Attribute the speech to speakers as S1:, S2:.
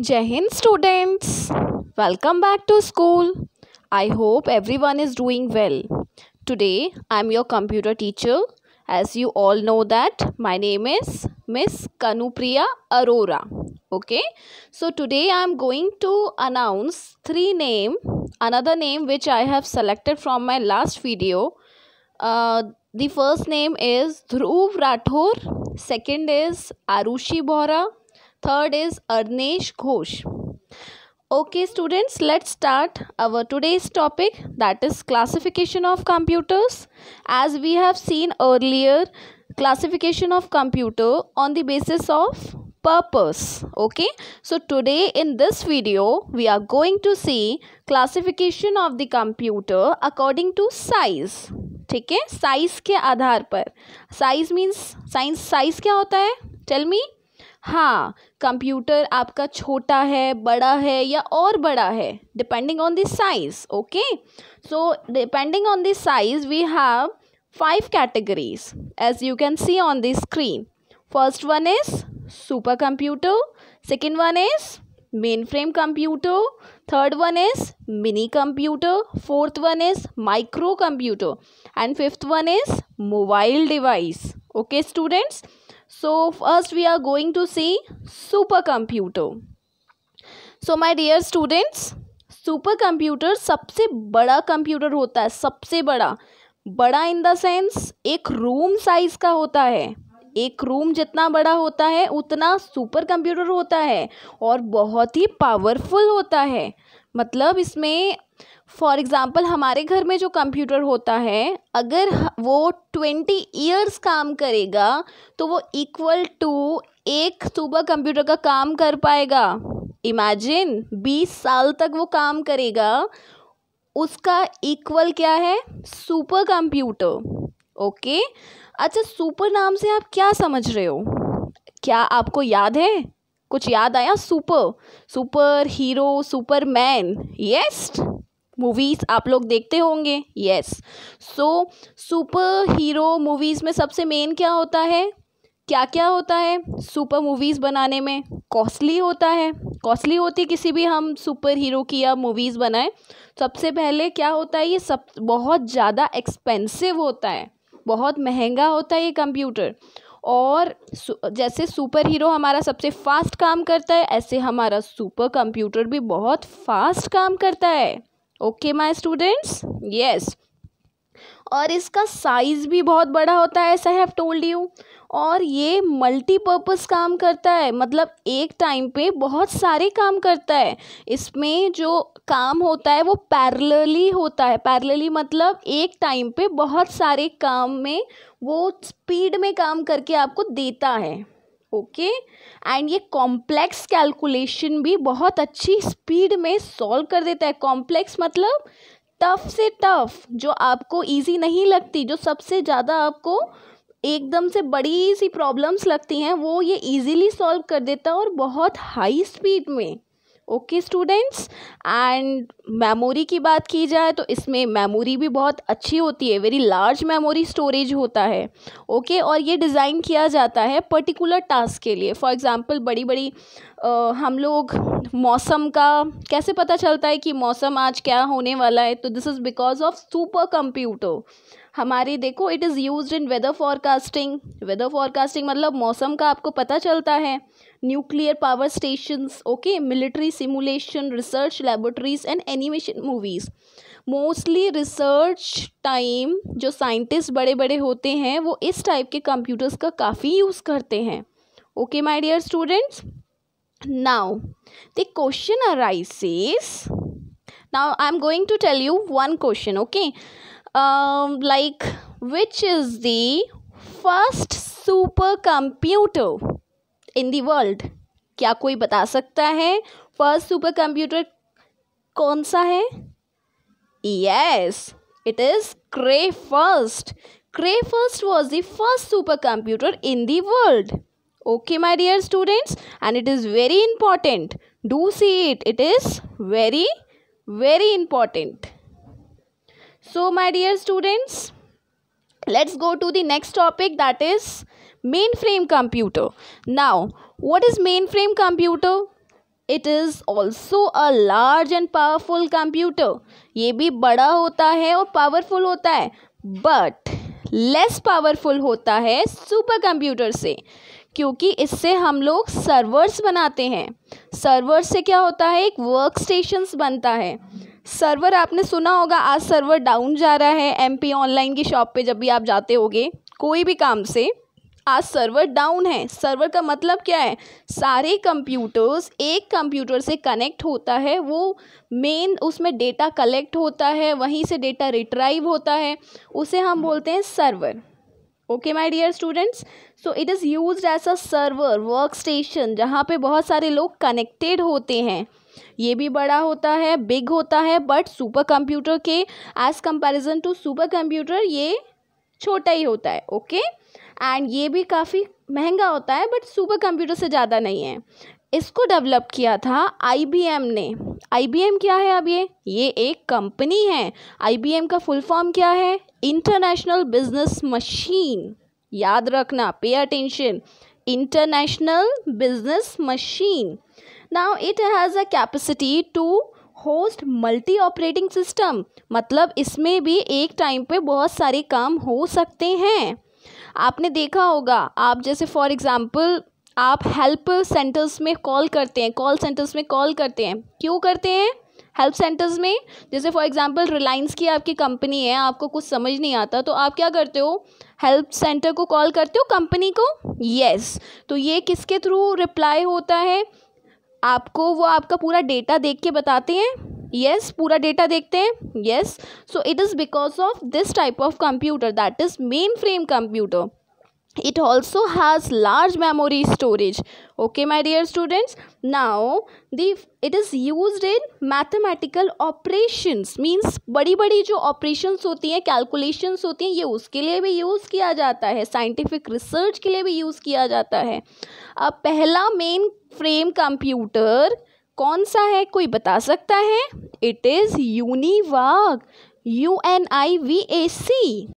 S1: Jai Hind students, welcome back to school. I hope everyone is doing well. Today I am your computer teacher. As you all know that my name is Miss Kanupriya Arora. Okay, so today I am going to announce three name, another name which I have selected from my last video. Uh, the first name is Dhruv Rathore, second is Arushi Bohra, third is Arnesh Ghosh. Okay students, let's start our today's topic that is classification of computers. As we have seen earlier, classification of computer on the basis of purpose okay so today in this video we are going to see classification of the computer according to size ठीक है size के आधार पर size means science size क्या होता है tell me हाँ computer आपका छोटा है, बड़ा है या और बड़ा है depending on the size okay so depending on the size we have five categories as you can see on the screen first one is super computer second one is main frame computer third one is mini computer fourth one is micro computer and fifth one is mobile device okay students so, first we are going to see supercomputer. So, my dear students super computer सबसे बड़ा computer होता है, सबसे बड़ा। बड़ा in the sense एक room size का होता है। एक रूम जितना बड़ा होता है, उतना सुपर कंप्यूटर होता है। और बहुत ही पावरफुल होता है। मतलब इसमें फॉर एग्ज़ाम्पल हमारे घर में जो कंप्यूटर होता है, अगर वो ट्वेंटी ईयर्स काम करेगा तो वो इक्वल टू एक सुपर कंप्यूटर का काम कर पाएगा। इमेजिन बीस साल तक वो काम करेगा। उसका इक्वल क्या है? सुपर कंप्यूटर ओके अच्छा सुपर नाम से आप क्या समझ रहे हो? क्या आपको याद है? कुछ याद आया? Super super hero superman yes movies आप लोग देखते होंगे? Yes so super hero movies में सबसे मेन क्या होता है? क्या क्या होता है? सुपर मूवीज़ बनाने में कॉस्टली होता है। कॉस्टली होती किसी भी हम सुपर हीरो की या मूवीज़ बनाएँ, सबसे पहले क्या होता है? ये सब, बहुत ज़्यादा एक्सपेंसिव होता है। बहुत महँगा होता है ये कंप्यूटर और जैसे सुपर हीरो हमारा सबसे फास्ट काम करता है, ऐसे हमारा सुपर कंप्यूटर भी बहुत फास्ट काम करता है। ओके माय स्टूडेंट्स यस और इसका साइज़ भी बहुत बड़ा होता है ऐसा हैव टोल्ड यू और ये मल्टीपर्पज़ काम करता है मतलब एक टाइम पे बहुत सारे काम करता है. इसमें जो काम होता है, वो पैरेलली होता है. पैरेलली मतलब एक टाइम पे बहुत सारे काम में वो स्पीड में काम करके आपको देता है. ओके? एंड ये कॉम्प्लेक्स कैलकुलेशन भी बहुत अच्छी स्पीड में सॉल्व कर देता है। कॉम्प्लेक्स मतलब टफ से टफ जो आपको इजी नहीं लगती, जो सबसे ज़्यादा आपको एकदम से बड़ी सी प्रॉब्लम्स लगती हैं, वो ये इजीली सॉल्व कर देता है और बहुत हाई स्पीड में। ओके स्टूडेंट्स एंड मेमोरी की बात की जाए तो इसमें मेमोरी भी बहुत अच्छी होती है वेरी लार्ज मेमोरी स्टोरेज होता है ओके? okay? और ये डिज़ाइन किया जाता है पर्टिकुलर टास्क के लिए। फॉर एग्ज़ाम्पल बड़ी बड़ी आ, हम लोग मौसम का कैसे पता चलता है कि मौसम आज क्या होने वाला है? तो this is because of super computer हमारी देखो it is use in weather forecasting weather forecasting मतलब मौसम का आपको पता चलता है। Nuclear power stations okay military simulation research laboratories and animation movies mostly research time जो साइंटिस्ट बड़े बड़े होते हैं, वो इस टाइप के कंप्यूटर्स का काफ़ी यूज़ करते हैं। Okay my dear students now the question arises now I am going to tell you one question okay um, like which is the first supercomputer in the world क्या कोई बता सकता है फर्स्ट सुपर कंप्यूटर कौन सा है yes it is Cray first Cray first was the first super computer in the world okay my dear students and it is very important do see it it is very very important So, my dear students, let's go to the next topic, that is mainframe computer. Now, what is mainframe computer? It is also a large and powerful computer ये भी बड़ा होता है और powerful होता है but less powerful होता है सुपर कंप्यूटर से, क्योंकि इससे हम लोग सर्वर्स बनाते हैं। सर्वर से क्या होता है? एक वर्क स्टेशंस बनता है। सर्वर आपने सुना होगा, आज सर्वर डाउन जा रहा है एमपी ऑनलाइन की शॉप पे जब भी आप जाते होगे, कोई भी काम से, आज सर्वर डाउन है। सर्वर का मतलब क्या है? सारे कंप्यूटर्स एक कंप्यूटर से कनेक्ट होता है, वो मेन उसमें डेटा कलेक्ट होता है, वहीं से डेटा रिट्राइव होता है, उसे हम बोलते हैं server okay my dear students so it is use as a server work station जहाँ पे बहुत सारे लोग कनेक्टेड होते हैं। ये भी बड़ा होता है बिग होता है बट सुपर कंप्यूटर के as comparison to super computer ये छोटा ही होता है ओके एंड ये भी काफ़ी महँगा होता है बट सुपर कंप्यूटर से ज़्यादा नहीं है। इसको डेवलप किया था आईबीएम ने। आईबीएम क्या है अब ये? ये एक कंपनी है। आईबीएम का फुल फॉर्म क्या है? इंटरनेशनल बिज़नेस मशीन याद रखना pay attention international business machine now it has a capacity to host multi operating system मतलब इसमें भी एक टाइम पे बहुत सारे काम हो सकते हैं। आपने देखा होगा, आप जैसे फॉर एग्ज़ाम्पल आप हेल्प सेंटर्स में कॉल करते हैं कॉल सेंटर्स में कॉल करते हैं। क्यों करते हैं? हेल्प सेंटर्स में? जैसे फॉर एग्जांपल रिलायंस की आपकी कंपनी है, आपको कुछ समझ नहीं आता तो आप क्या करते हो? हेल्प सेंटर को कॉल करते हो कंपनी को? Yes yes. तो ये किसके थ्रू रिप्लाई होता है? आपको वो आपका पूरा डेटा देख के बताते हैं। यस yes, पूरा डेटा देखते हैं। Yes so it is because of this type of computer that is main frame computer it also has large memory storage okay my dear students now the it is used in mathematical operations means बड़ी बड़ी जो operations होती हैं calculations होती हैं ये उसके लिए भी use किया जाता है scientific research के लिए भी use किया जाता है अब पहला main frame computer कौन सा है कोई बता सकता है it is univac u n i v a c